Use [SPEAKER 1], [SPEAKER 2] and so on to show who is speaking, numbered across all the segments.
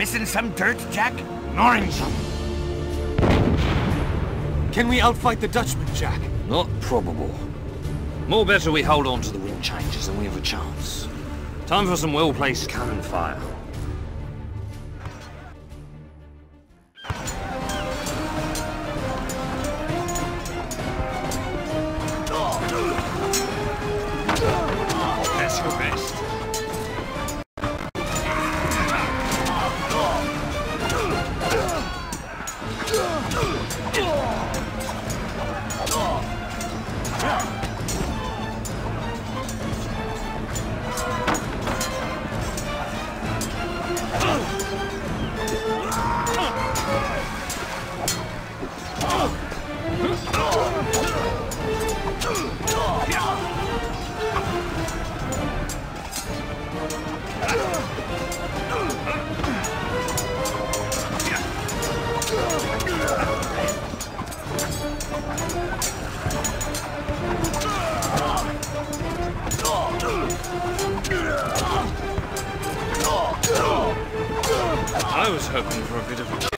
[SPEAKER 1] missing some dirt, Jack?
[SPEAKER 2] Ignoring some.
[SPEAKER 3] Can we outfight the Dutchman, Jack?
[SPEAKER 2] Not probable. More better we hold on to the wind changes and we have a chance. Time for some well-placed cannon fire. Was hoping for a bit of a...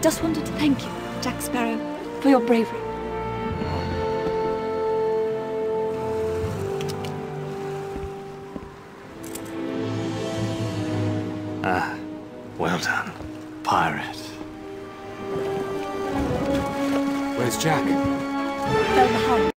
[SPEAKER 4] just wanted to thank you, Jack Sparrow, for your bravery.
[SPEAKER 2] Ah, well done, pirate.
[SPEAKER 3] Where's Jack?
[SPEAKER 4] Fell behind.